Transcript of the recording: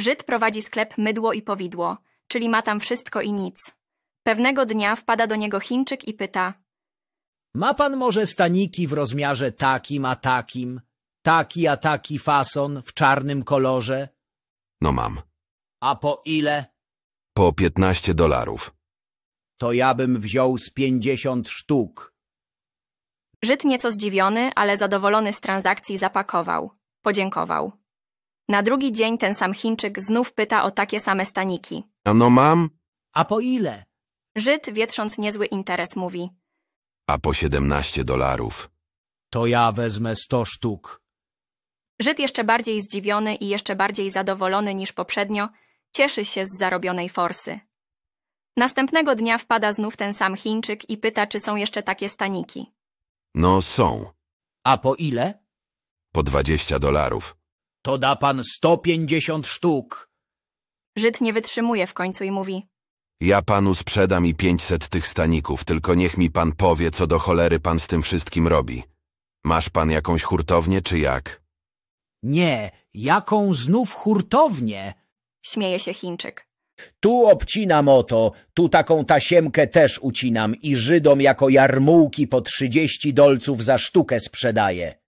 Żyd prowadzi sklep mydło i powidło, czyli ma tam wszystko i nic. Pewnego dnia wpada do niego Chińczyk i pyta Ma pan może staniki w rozmiarze takim a takim, taki a taki fason w czarnym kolorze? No mam. A po ile? Po 15 dolarów. To ja bym wziął z pięćdziesiąt sztuk. Żyd nieco zdziwiony, ale zadowolony z transakcji zapakował. Podziękował. Na drugi dzień ten sam Chińczyk znów pyta o takie same staniki. A no mam, A po ile? Żyd, wietrząc niezły interes, mówi a po 17 dolarów. To ja wezmę sto sztuk. Żyd jeszcze bardziej zdziwiony i jeszcze bardziej zadowolony niż poprzednio, cieszy się z zarobionej forsy. Następnego dnia wpada znów ten sam Chińczyk i pyta, czy są jeszcze takie staniki. No są. A po ile? Po 20 dolarów. To da pan sto pięćdziesiąt sztuk. Żyd nie wytrzymuje w końcu i mówi Ja panu sprzedam i 500 tych staników, tylko niech mi pan powie, co do cholery pan z tym wszystkim robi. Masz pan jakąś hurtownię, czy jak? Nie, jaką znów hurtownię? Śmieje się Chińczyk. Tu obcinam oto, tu taką tasiemkę też ucinam i Żydom jako jarmułki po trzydzieści dolców za sztukę sprzedaję.